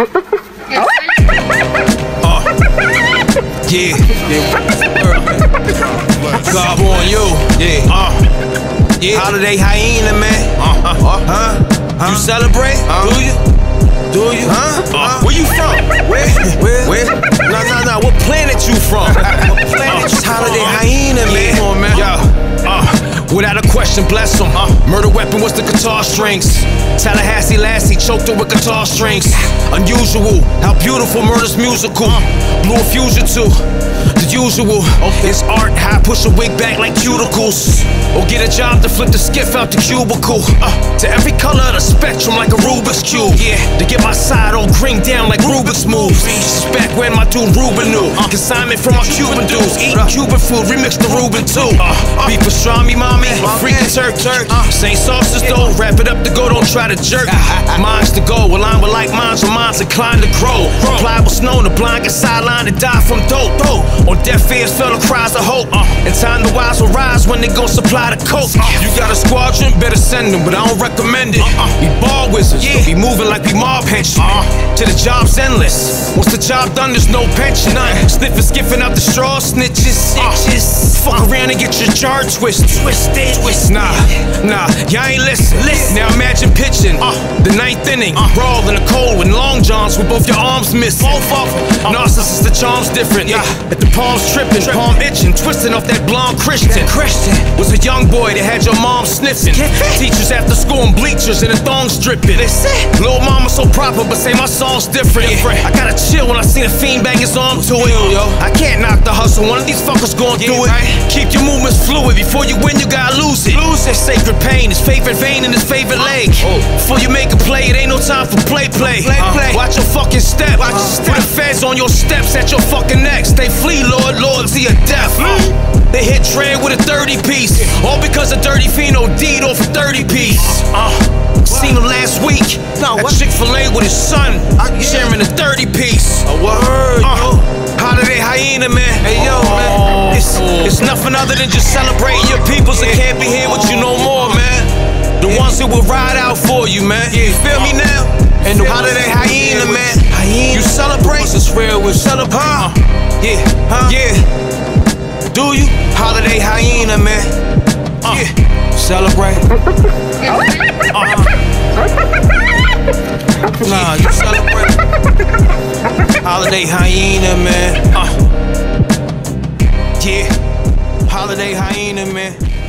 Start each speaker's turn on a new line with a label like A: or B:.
A: Uh, yeah. God on you. Yeah. Uh, yeah. Holiday hyena, man. Uh, uh, uh, huh? You celebrate? Do you? Do you? Huh? Uh, where you from? Where? Where? Where? Nah, nah, nah. What planet question, bless him. Uh, murder weapon was the guitar strings. Tallahassee Lassie choked her with guitar strings. Unusual, how beautiful murder's musical. Blew a fusion to usual. It's art, how I push a wig back like cuticles. Or get a job to flip the skiff out the cubicle. Uh, to every color of the spectrum like a Rubik's Cube. Yeah, to get my side all green down like Rubik's moves. This is back when my dude Ruben knew. Uh, consignment from my Cuban dudes. Eat Cuban food, remix the Ruben too. Uh, beef pastrami, mommy. Freaking Turk, Turk. Same sauces though, wrap it up to go, don't try to jerk. Mine's to go, align with like minds, or minds inclined to grow. Apply with snow, the blind get sidelined to die from dope. On deaf ears fell the cries of hope. Uh. In time the wise will rise when they gon' supply the coke. Uh. You got a squadron, better send them, but I don't recommend it. Uh-uh. We ball wizards, yeah. be moving like we mob henchmen. Uh-uh. To the job's endless. Once the job done, there's no pension. Sniffing, skipping out the straw, snitches. Uh-uh. snitches. Fuck around and get your jar twisted. Twisted. Twist. Nah, nah, y'all ain't listen. listen. Now imagine pitching uh, the ninth inning, uh, brawl in the cold with long johns with both your arms missing. Both of them. Uh, Narcissist, the charm's different. Yeah, at the palms tripping, palm itching, twisting off that blonde Christian. Christian was a young boy that had your mom sniffing. Teachers after school and bleachers and a thong stripping. Little mama so proper, but say my song's different. I gotta chill when I see the fiend bang his arm to it. I can't knock the hustle, one of these fuckers gon' do it. Keep your movements fluid. Before you win, you gotta lose it. Lose it. Sacred pain, his favorite vein in his favorite uh, leg. Oh. Before you make a play, it ain't no time for play, play. Uh, watch your fucking step. Watch your step. Put the feds on your steps at your fucking neck. Stay flee, Lord, loyalty or death. They hit Trey with a 30 piece. All because a dirty Fino D'd off a 30 piece. Uh, uh. seen him last week. At Chick fil A with his son. Sharing a 30 piece. A word, It's nothing other than just celebrating your peoples that can't be here with you no more, man. The ones who will ride out for you, man. You feel me now? And the holiday hyena, man. You celebrate? This real with celebrate. Huh? Yeah, huh? Yeah. Do you? Holiday uh, uh, hyena, man. Uh, yeah. Celebrate. Uh-huh. Nah, you celebrate. Holiday hyena, man. Uh. Yeah. Holiday hyena, man.